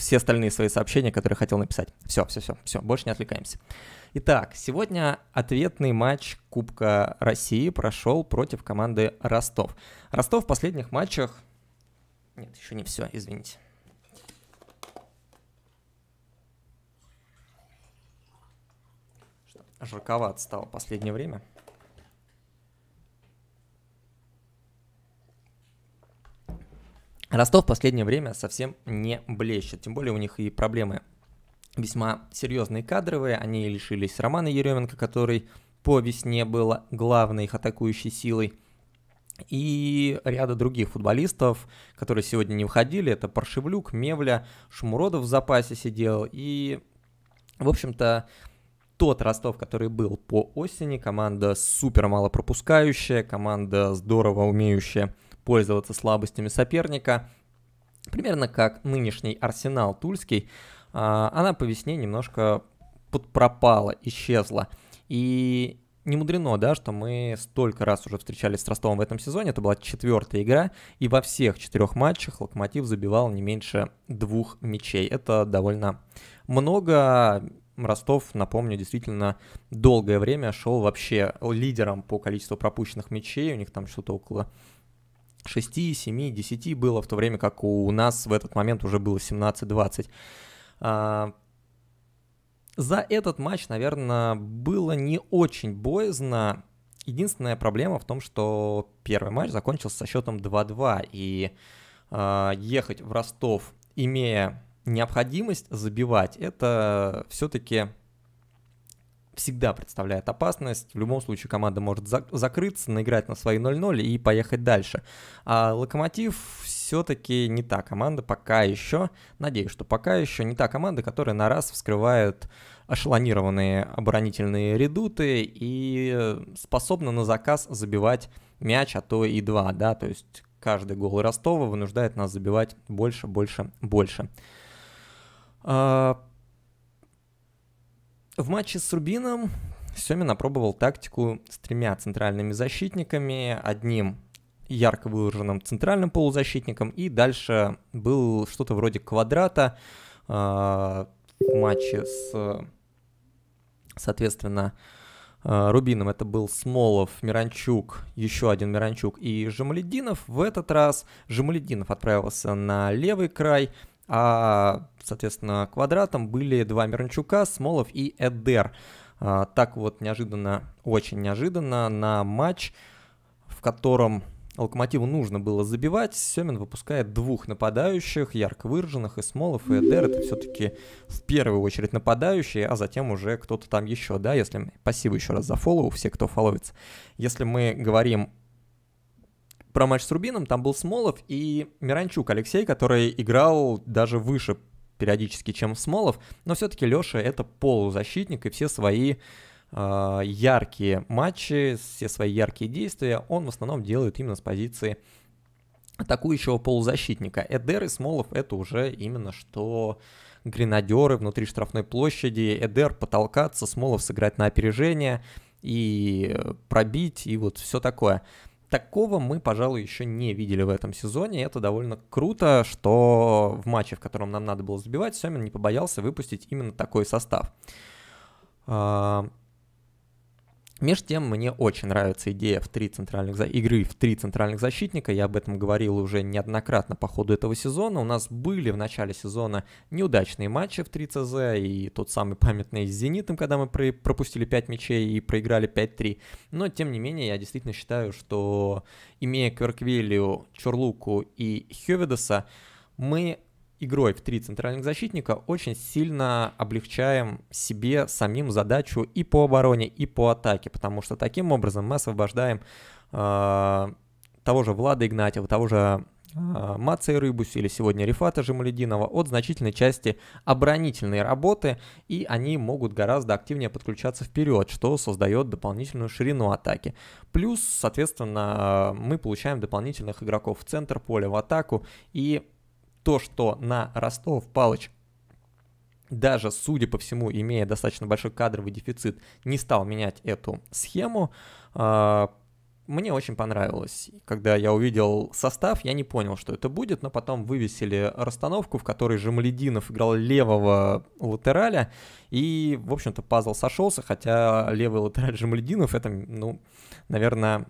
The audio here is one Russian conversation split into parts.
все остальные свои сообщения, которые хотел написать. Все, все, все, все, больше не отвлекаемся. Итак, сегодня ответный матч Кубка России прошел против команды Ростов. Ростов в последних матчах... Нет, еще не все, извините. Жарковат стало последнее время. Ростов в последнее время совсем не блещет, тем более у них и проблемы весьма серьезные кадровые. Они лишились Романа Еременко, который по весне был главной их атакующей силой. И ряда других футболистов, которые сегодня не выходили, это Паршевлюк, Мевля, Шмуродов в запасе сидел. И, в общем-то, тот Ростов, который был по осени, команда супер мало пропускающая, команда здорово умеющая пользоваться слабостями соперника. Примерно как нынешний Арсенал Тульский, а, она по весне немножко подпропала, исчезла. И не мудрено, да, что мы столько раз уже встречались с Ростовом в этом сезоне. Это была четвертая игра, и во всех четырех матчах Локомотив забивал не меньше двух мячей. Это довольно много. Ростов, напомню, действительно долгое время шел вообще лидером по количеству пропущенных мячей. У них там что-то около 6, 7, 10 было, в то время как у нас в этот момент уже было 17-20. А, за этот матч, наверное, было не очень боязно. Единственная проблема в том, что первый матч закончился со счетом 2-2, и э, ехать в Ростов, имея необходимость забивать, это все-таки всегда представляет опасность. В любом случае команда может за- закрыться, наиграть на свои 0-0 и поехать дальше. А Локомотив все-таки не та команда пока еще, надеюсь, что пока еще не та команда, которая на раз вскрывает эшелонированные оборонительные редуты и способна на заказ забивать мяч, а то и два, да, то есть каждый гол Ростова вынуждает нас забивать больше, больше, больше. А, в матче с Рубином Семин опробовал тактику с тремя центральными защитниками, одним ярко выраженным центральным полузащитником, и дальше был что-то вроде квадрата э, в матче с, соответственно, э, Рубином. Это был Смолов, Миранчук, еще один Миранчук и Жамалединов. В этот раз Жамалединов отправился на левый край, а, соответственно, квадратом были два Миранчука, Смолов и Эдер. А, так вот неожиданно, очень неожиданно на матч, в котором Локомотиву нужно было забивать, Семин выпускает двух нападающих, ярко выраженных, и Смолов, и Эдер. Это все-таки в первую очередь нападающие, а затем уже кто-то там еще, да, если... Спасибо еще раз за фоллоу, все, кто фолловится. Если мы говорим про матч с Рубином, там был Смолов и Миранчук Алексей, который играл даже выше периодически, чем Смолов, но все-таки Леша это полузащитник, и все свои э, яркие матчи, все свои яркие действия он в основном делает именно с позиции атакующего полузащитника. Эдер и Смолов это уже именно что гренадеры внутри штрафной площади, Эдер потолкаться, Смолов сыграть на опережение и пробить, и вот все такое. Такого мы, пожалуй, еще не видели в этом сезоне. Это довольно круто, что в матче, в котором нам надо было забивать, Семин не побоялся выпустить именно такой состав. Между тем, мне очень нравится идея в три центральных игры в три центральных защитника. Я об этом говорил уже неоднократно по ходу этого сезона. У нас были в начале сезона неудачные матчи в 3 ЦЗ, и тот самый памятный с «Зенитом», когда мы про... пропустили 5 мячей и проиграли 5-3. Но, тем не менее, я действительно считаю, что, имея Кверквелию, Чурлуку и Хёведеса, мы игрой в три центральных защитника очень сильно облегчаем себе самим задачу и по обороне, и по атаке, потому что таким образом мы освобождаем э, того же Влада Игнатьева, того же э, Маца и Рыбуси или сегодня Рифата Жемалединова от значительной части оборонительной работы, и они могут гораздо активнее подключаться вперед, что создает дополнительную ширину атаки. Плюс, соответственно, мы получаем дополнительных игроков в центр поля, в атаку, и то, что на Ростов Палыч даже, судя по всему, имея достаточно большой кадровый дефицит, не стал менять эту схему, а, мне очень понравилось. Когда я увидел состав, я не понял, что это будет, но потом вывесили расстановку, в которой Жамалединов играл левого латераля, и, в общем-то, пазл сошелся, хотя левый латераль Жамалединов — это, ну, наверное,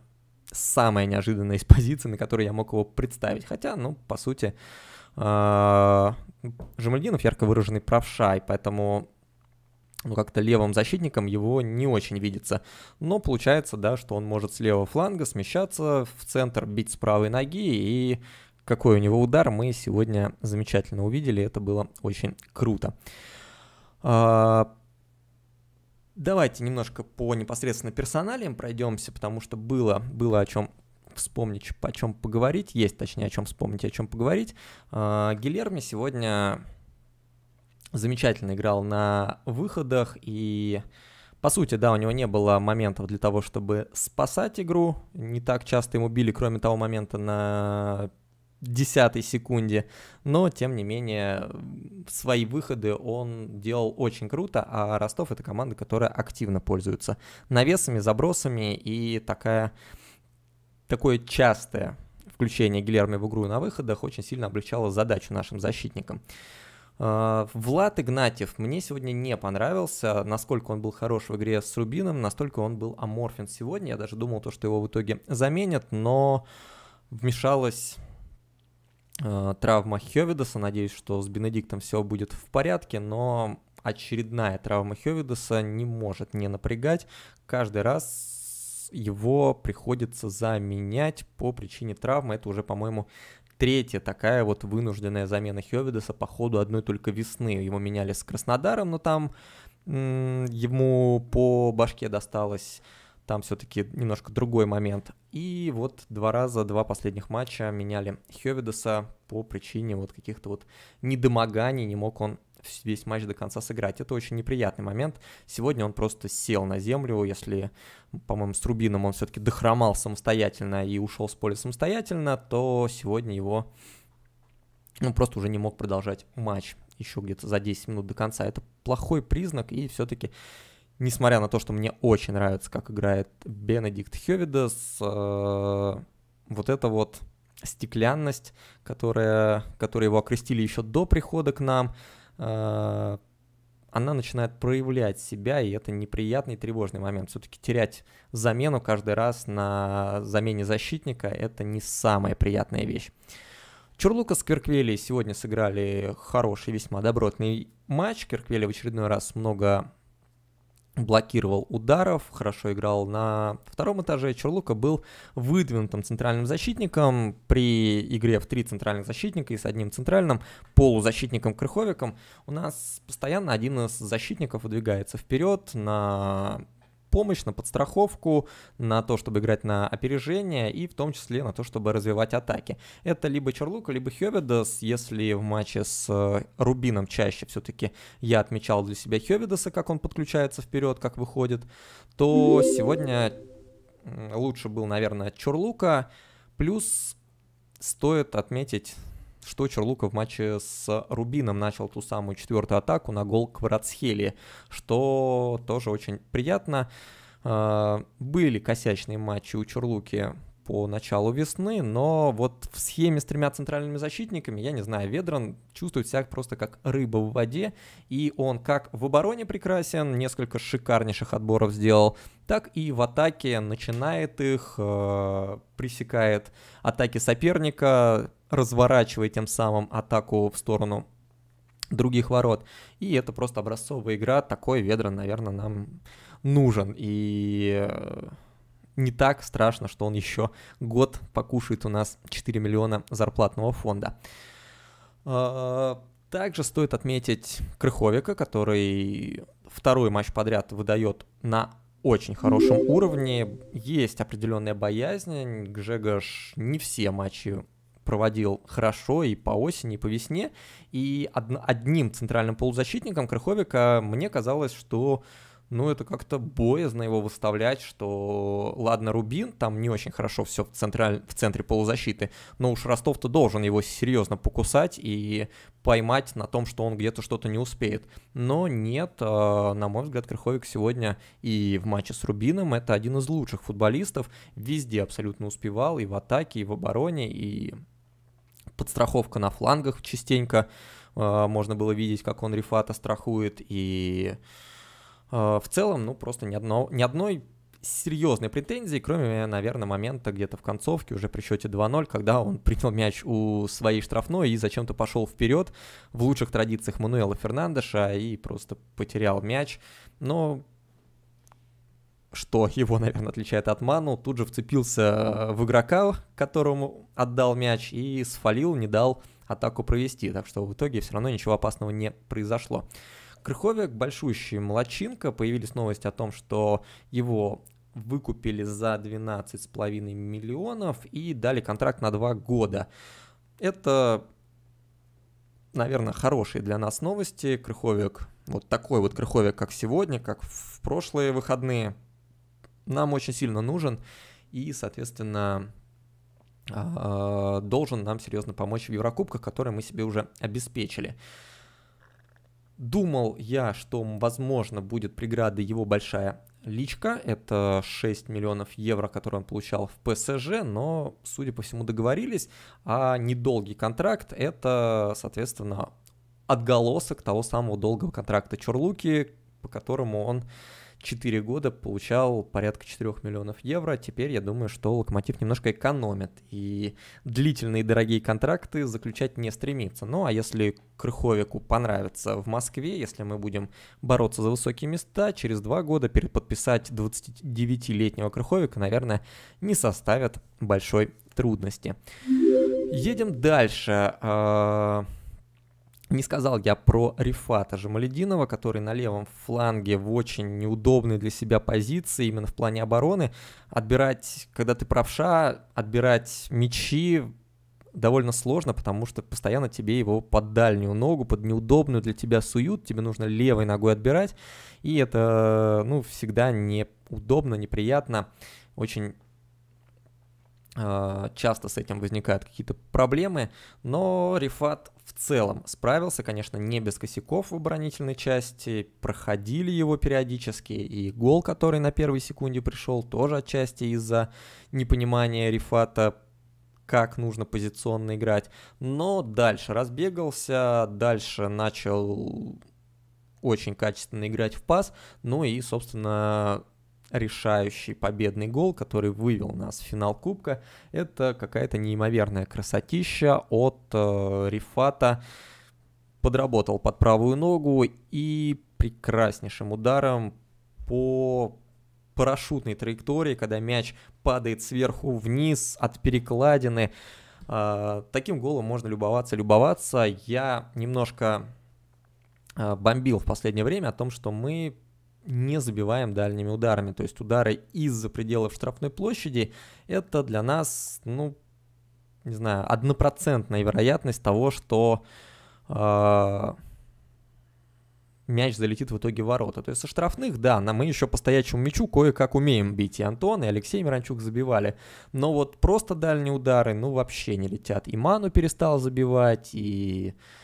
самая неожиданная из позиций, на которой я мог его представить. Хотя, ну, по сути, Жамальдинов ярко выраженный правша, и поэтому ну, как-то левым защитником его не очень видится. Но получается, да, что он может с левого фланга смещаться в центр, бить с правой ноги, и какой у него удар мы сегодня замечательно увидели, это было очень круто. А, давайте немножко по непосредственно персоналиям пройдемся, потому что было, было о чем вспомнить, о чем поговорить, есть точнее о чем вспомнить, о чем поговорить. А, Гилерми сегодня замечательно играл на выходах, и по сути, да, у него не было моментов для того, чтобы спасать игру. Не так часто ему били, кроме того момента на десятой секунде. Но, тем не менее, свои выходы он делал очень круто, а Ростов — это команда, которая активно пользуется навесами, забросами, и такая, такое частое включение Гильерми в игру на выходах очень сильно облегчало задачу нашим защитникам. А, Влад Игнатьев мне сегодня не понравился, насколько он был хорош в игре с Рубином, настолько он был аморфен сегодня. Я даже думал, то, что его в итоге заменят, но вмешалась э, травма Хевидаса. Надеюсь, что с Бенедиктом все будет в порядке, но очередная травма Хевидаса не может не напрягать. Каждый раз его приходится заменять по причине травмы. Это уже, по-моему, третья такая вот вынужденная замена Хёвидеса по ходу одной только весны. Его меняли с Краснодаром, но там ему по башке досталось там все-таки немножко другой момент. И вот два раза, два последних матча меняли Хёвидеса по причине вот каких-то вот недомоганий, не мог он весь матч до конца сыграть. Это очень неприятный момент. Сегодня он просто сел на землю, если, по-моему, с Рубином он все-таки дохромал самостоятельно и ушел с поля самостоятельно, то сегодня его ну, просто уже не мог продолжать матч еще где-то за 10 минут до конца. Это плохой признак, и все-таки, несмотря на то, что мне очень нравится, как играет Бенедикт Хевидес, э, вот это вот стеклянность, которая, которая его окрестили еще до прихода к нам, она начинает проявлять себя, и это неприятный тревожный момент. Все-таки терять замену каждый раз на замене защитника – это не самая приятная вещь. Чурлука с Кверквели сегодня сыграли хороший, весьма добротный матч. Кверквели в очередной раз много блокировал ударов, хорошо играл на втором этаже. Чурлука был выдвинутым центральным защитником при игре в три центральных защитника и с одним центральным полузащитником Крыховиком. У нас постоянно один из защитников выдвигается вперед на помощь, на подстраховку, на то, чтобы играть на опережение и в том числе на то, чтобы развивать атаки. Это либо Чарлука, либо Хёвидас. Если в матче с э, Рубином чаще все-таки я отмечал для себя Хёвидаса, как он подключается вперед, как выходит, то сегодня лучше был, наверное, Чурлука. Плюс стоит отметить что Черлука в матче с Рубином начал ту самую четвертую атаку на гол Кварацхели, что тоже очень приятно. А, были косячные матчи у Черлуки по началу весны, но вот в схеме с тремя центральными защитниками, я не знаю, Ведран чувствует себя просто как рыба в воде, и он как в обороне прекрасен, несколько шикарнейших отборов сделал, так и в атаке начинает их, э, пресекает атаки соперника, разворачивая тем самым атаку в сторону других ворот. И это просто образцовая игра, такой Ведран, наверное, нам нужен. И э, не так страшно, что он еще год покушает у нас 4 миллиона зарплатного фонда. А, также стоит отметить Крыховика, который второй матч подряд выдает на очень хорошем уровне. Есть определенная боязнь. Гжегош не все матчи проводил хорошо и по осени, и по весне. И одним центральным полузащитником Крыховика мне казалось, что ну, это как-то боязно его выставлять, что, ладно, Рубин, там не очень хорошо все в, централь... в центре полузащиты, но уж Ростов-то должен его серьезно покусать и поймать на том, что он где-то что-то не успеет. Но нет, э, на мой взгляд, Крыховик сегодня и в матче с Рубином это один из лучших футболистов, везде абсолютно успевал, и в атаке, и в обороне, и подстраховка на флангах частенько, э, можно было видеть, как он Рифата страхует, и в целом, ну, просто ни, одно, ни одной серьезной претензии, кроме, наверное, момента где-то в концовке, уже при счете 2-0, когда он принял мяч у своей штрафной и зачем-то пошел вперед в лучших традициях Мануэла Фернандеша и просто потерял мяч. Но что его, наверное, отличает от Ману, тут же вцепился в игрока, которому отдал мяч, и сфалил, не дал атаку провести. Так что в итоге все равно ничего опасного не произошло. Крыховик большущий молочинка. Появились новости о том, что его выкупили за 12,5 миллионов и дали контракт на 2 года. Это, наверное, хорошие для нас новости. Крыховик, вот такой вот Крыховик, как сегодня, как в прошлые выходные, нам очень сильно нужен. И, соответственно, а, должен нам серьезно помочь в Еврокубках, которые мы себе уже обеспечили. Думал я, что, возможно, будет преградой его большая личка. Это 6 миллионов евро, которые он получал в ПСЖ, но, судя по всему, договорились. А недолгий контракт — это, соответственно, отголосок того самого долгого контракта Чорлуки, по которому он 4 года получал порядка 4 миллионов евро. Теперь я думаю, что Локомотив немножко экономит и длительные дорогие контракты заключать не стремится. Ну а если Крыховику понравится в Москве, если мы будем бороться за высокие места, через 2 года переподписать 29-летнего Крыховика, наверное, не составит большой трудности. Едем дальше. Не сказал я про Рифата Жамалединова, который на левом фланге в очень неудобной для себя позиции, именно в плане обороны. Отбирать, когда ты правша, отбирать мячи довольно сложно, потому что постоянно тебе его под дальнюю ногу, под неудобную для тебя суют, тебе нужно левой ногой отбирать, и это, ну, всегда неудобно, неприятно, очень часто с этим возникают какие-то проблемы, но Рифат в целом справился, конечно, не без косяков в оборонительной части, проходили его периодически, и гол, который на первой секунде пришел, тоже отчасти из-за непонимания Рифата, как нужно позиционно играть. Но дальше разбегался, дальше начал очень качественно играть в пас, ну и, собственно, решающий победный гол, который вывел нас в финал Кубка. Это какая-то неимоверная красотища от э, Рифата. Подработал под правую ногу и прекраснейшим ударом по парашютной траектории, когда мяч падает сверху вниз от перекладины. Э, таким голом можно любоваться, любоваться. Я немножко э, бомбил в последнее время о том, что мы не забиваем дальними ударами. То есть удары из-за пределов штрафной площади – это для нас, ну, не знаю, однопроцентная вероятность того, что э, мяч залетит в итоге в ворота. То есть со штрафных, да, на мы еще по стоячему мячу кое-как умеем бить. И Антон, и Алексей Миранчук забивали. Но вот просто дальние удары, ну, вообще не летят. И Ману перестал забивать, и... А,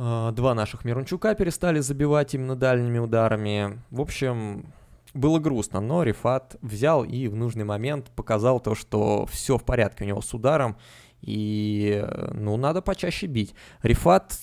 два наших Мирончука перестали забивать именно дальними ударами. В общем, было грустно, но Рифат взял и в нужный момент показал то, что все в порядке у него с ударом, и, ну, надо почаще бить. Рифат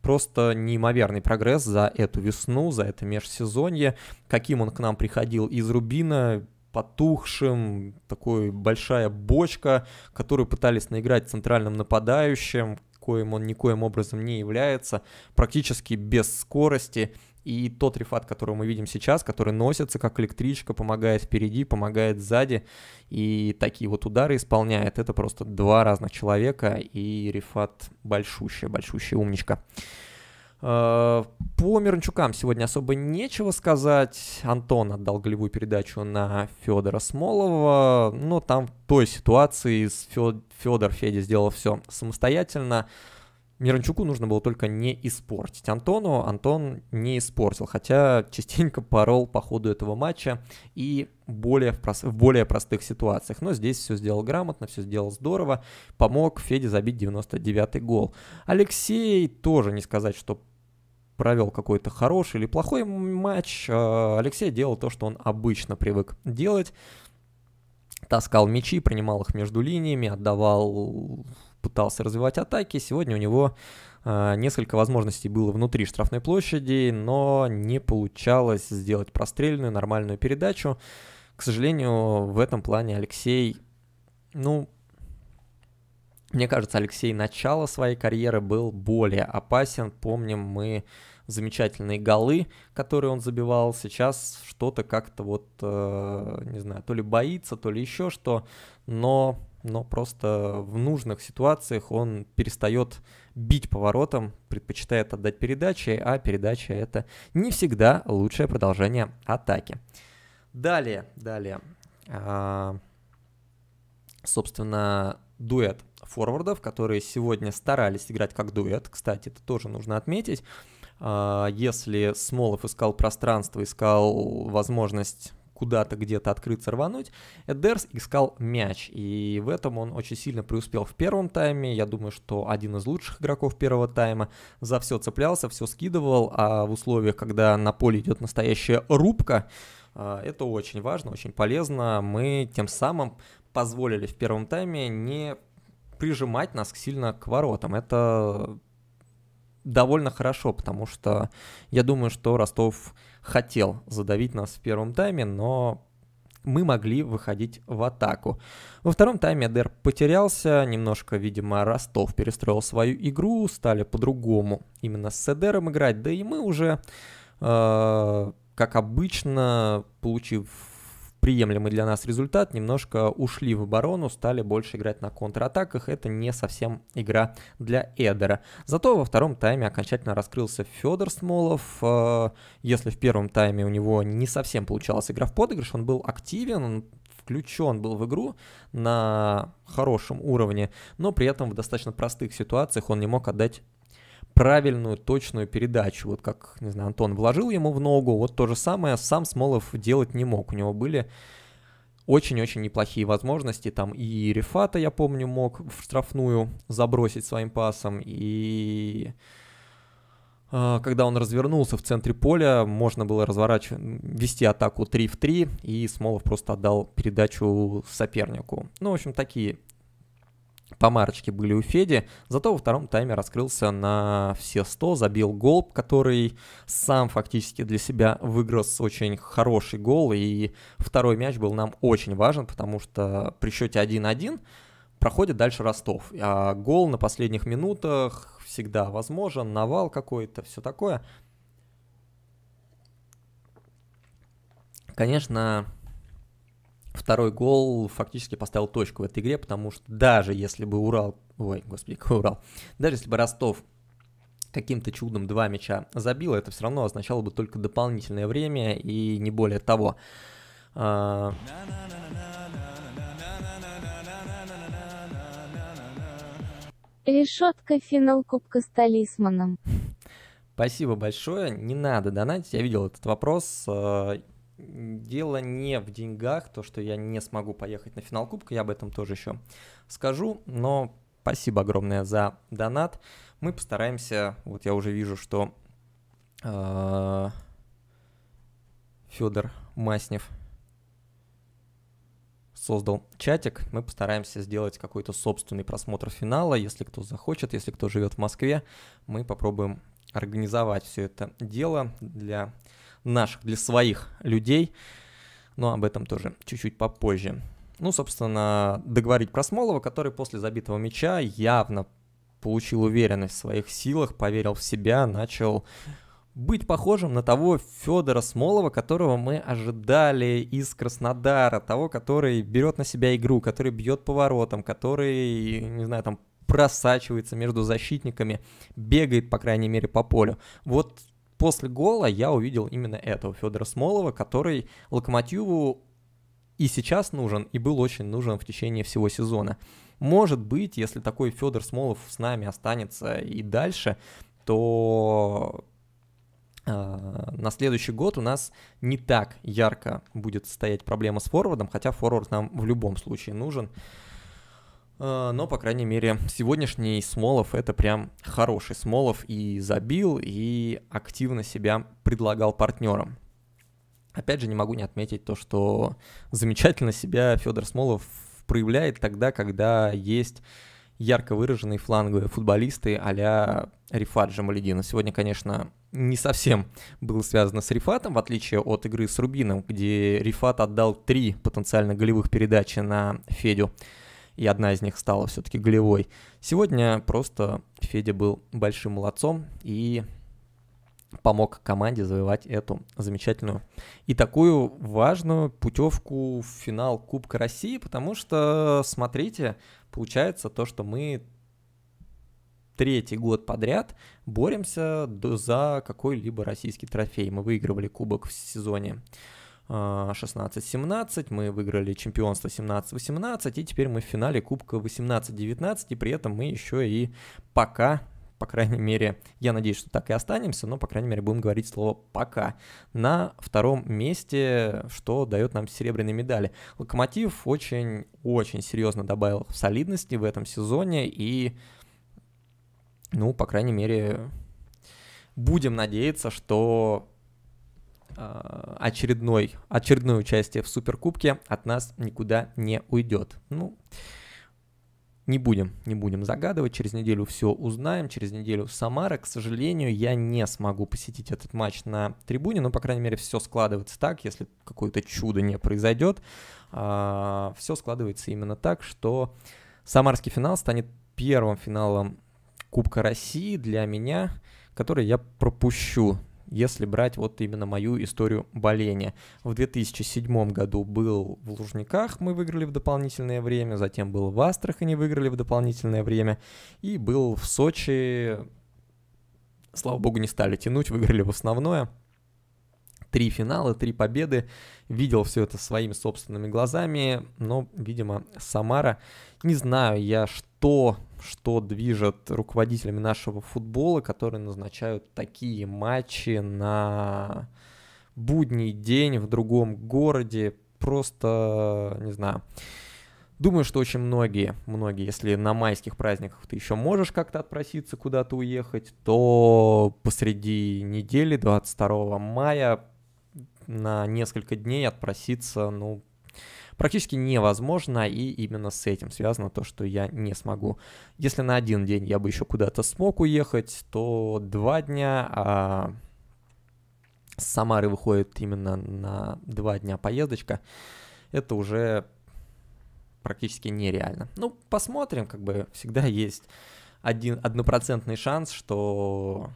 просто неимоверный прогресс за эту весну, за это межсезонье. Каким он к нам приходил из Рубина, потухшим, такой большая бочка, которую пытались наиграть центральным нападающим, коим он никоим образом не является, практически без скорости. И тот рефат, который мы видим сейчас, который носится как электричка, помогает впереди, помогает сзади, и такие вот удары исполняет, это просто два разных человека, и рефат большущая, большущая умничка. Э, по Мирончукам сегодня особо нечего сказать. Антон отдал голевую передачу на Федора Смолова, но там в той ситуации Федор Федя сделал все самостоятельно. Миранчуку нужно было только не испортить. Антону Антон не испортил, хотя частенько порол по ходу этого матча и более в, прос... в более простых ситуациях. Но здесь все сделал грамотно, все сделал здорово, помог Феде забить 99-й гол. Алексей тоже не сказать, что провел какой-то хороший или плохой матч. А, Алексей делал то, что он обычно привык делать. Таскал мячи, принимал их между линиями, отдавал пытался развивать атаки. Сегодня у него э, несколько возможностей было внутри штрафной площади, но не получалось сделать прострельную нормальную передачу. К сожалению, в этом плане Алексей, ну, мне кажется, Алексей начало своей карьеры был более опасен. Помним мы замечательные голы, которые он забивал. Сейчас что-то как-то вот, э, не знаю, то ли боится, то ли еще что. Но но просто в нужных ситуациях он перестает бить поворотом, предпочитает отдать передачи, а передача это не всегда лучшее продолжение атаки. Далее, далее. А, собственно, дуэт форвардов, которые сегодня старались играть как дуэт. Кстати, это тоже нужно отметить. А, если Смолов искал пространство, искал возможность куда-то где-то открыться, рвануть, Эдерс искал мяч, и в этом он очень сильно преуспел в первом тайме, я думаю, что один из лучших игроков первого тайма, за все цеплялся, все скидывал, а в условиях, когда на поле идет настоящая рубка, а, это очень важно, очень полезно, мы тем самым позволили в первом тайме не прижимать нас сильно к воротам, это довольно хорошо, потому что я думаю, что Ростов хотел задавить нас в первом тайме, но мы могли выходить в атаку. Во втором тайме Эдер потерялся, немножко, видимо, Ростов перестроил свою игру, стали по-другому именно с Эдером играть, да и мы уже, э, как обычно, получив приемлемый для нас результат, немножко ушли в оборону, стали больше играть на контратаках. Это не совсем игра для Эдера. Зато во втором тайме окончательно раскрылся Федор Смолов. Э, если в первом тайме у него не совсем получалась игра в подыгрыш, он был активен, он включен был в игру на хорошем уровне, но при этом в достаточно простых ситуациях он не мог отдать правильную, точную передачу. Вот как, не знаю, Антон вложил ему в ногу, вот то же самое сам Смолов делать не мог. У него были очень-очень неплохие возможности. Там и Рифата, я помню, мог в штрафную забросить своим пасом. И а, когда он развернулся в центре поля, можно было разворачивать, вести атаку 3 в 3, и Смолов просто отдал передачу сопернику. Ну, в общем, такие помарочки были у Феди, зато во втором тайме раскрылся на все 100, забил гол, который сам фактически для себя выиграл очень хороший гол, и второй мяч был нам очень важен, потому что при счете 1-1 проходит дальше Ростов, а гол на последних минутах всегда возможен, навал какой-то, все такое. Конечно, второй гол фактически поставил точку в этой игре, потому что даже если бы Урал, ой, господи, какой Урал, даже если бы Ростов каким-то чудом два мяча забил, это все равно означало бы только дополнительное время и не более того. А, Решетка финал Кубка с талисманом. Спасибо большое. Не надо донатить. Я видел этот вопрос. А, дело не в деньгах, то, что я не смогу поехать на финал Кубка, я об этом тоже еще скажу, но спасибо огромное за донат. Мы постараемся, вот я уже вижу, что э, Федор Маснев создал чатик. Мы постараемся сделать какой-то собственный просмотр финала. Если кто захочет, если кто живет в Москве, мы попробуем организовать все это дело для наших, для своих людей, но об этом тоже чуть-чуть попозже. Ну, собственно, договорить про Смолова, который после забитого мяча явно получил уверенность в своих силах, поверил в себя, начал быть похожим на того Федора Смолова, которого мы ожидали из Краснодара, того, который берет на себя игру, который бьет поворотом, который, не знаю, там просачивается между защитниками, бегает, по крайней мере, по полю. Вот после гола я увидел именно этого Федора Смолова, который Локомотиву и сейчас нужен, и был очень нужен в течение всего сезона. может быть, если такой Федор Смолов с нами останется и дальше, то а, на следующий год у нас не так ярко будет стоять проблема с форвардом, хотя форвард нам в любом случае нужен. А, но, по крайней мере, сегодняшний Смолов это прям хороший Смолов и забил, и активно себя предлагал партнерам. Опять же, не могу не отметить то, что замечательно себя Федор Смолов проявляет тогда, когда есть ярко выраженные фланговые футболисты а-ля Рифат Джамаледина. Сегодня, конечно, не совсем было связано с Рифатом, в отличие от игры с Рубином, где Рифат отдал три потенциально голевых передачи на Федю, и одна из них стала все-таки голевой. Сегодня просто Федя был большим молодцом и помог команде завоевать эту замечательную и такую важную путевку в финал Кубка России, потому что, смотрите, получается то, что мы третий год подряд боремся за какой-либо российский трофей. Мы выигрывали кубок в сезоне 16-17, а, мы выиграли чемпионство 17-18, и теперь мы в финале Кубка 18-19, и при этом мы еще и пока по крайней мере, я надеюсь, что так и останемся, но, по крайней мере, будем говорить слово «пока». На втором месте, что дает нам серебряные медали. Локомотив очень-очень серьезно добавил солидности в этом сезоне, и ну, по крайней мере, будем надеяться, что очередной, очередное участие в Суперкубке от нас никуда не уйдет. Ну, не будем, не будем загадывать, через неделю все узнаем, через неделю Самара. К сожалению, я не смогу посетить этот матч на трибуне, но, по крайней мере, все складывается так, если какое-то чудо не произойдет, э, а, все складывается именно так, что самарский финал станет первым финалом Кубка России для меня, который я пропущу, если брать вот именно мою историю боления. В 2007 году был в Лужниках, мы выиграли в дополнительное время, затем был в Астрахани, выиграли в дополнительное время, и был в Сочи, слава богу, не стали тянуть, выиграли в основное. Три финала, три победы. Видел все это своими собственными глазами, но, видимо, Самара. Не знаю я, что что движет руководителями нашего футбола, которые назначают такие матчи на будний день в другом городе. Просто, не знаю. Думаю, что очень многие, многие, если на майских праздниках ты еще можешь как-то отпроситься куда-то уехать, то посреди недели, 22 мая, на несколько дней отпроситься, ну, практически невозможно, и именно с этим связано то, что я не смогу. Если на один день я бы еще куда-то смог уехать, то два дня, а с Самары выходит именно на два дня поездочка, это уже практически нереально. Ну, посмотрим, как бы всегда есть один однопроцентный шанс, что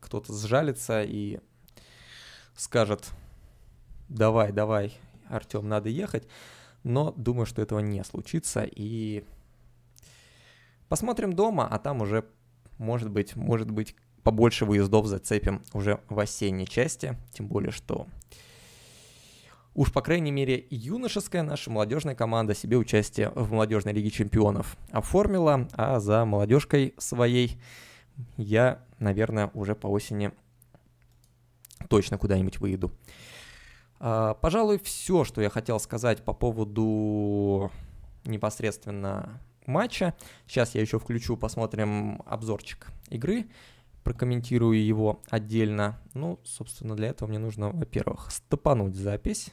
кто-то сжалится и скажет, давай, давай, Артем, надо ехать но думаю, что этого не случится, и посмотрим дома, а там уже, может быть, может быть, побольше выездов зацепим уже в осенней части, тем более, что уж, по крайней мере, юношеская наша молодежная команда себе участие в молодежной лиге чемпионов оформила, а за молодежкой своей я, наверное, уже по осени точно куда-нибудь выйду. А, пожалуй, все, что я хотел сказать по поводу непосредственно матча. Сейчас я еще включу, посмотрим обзорчик игры, прокомментирую его отдельно. Ну, собственно, для этого мне нужно, во-первых, стопануть запись.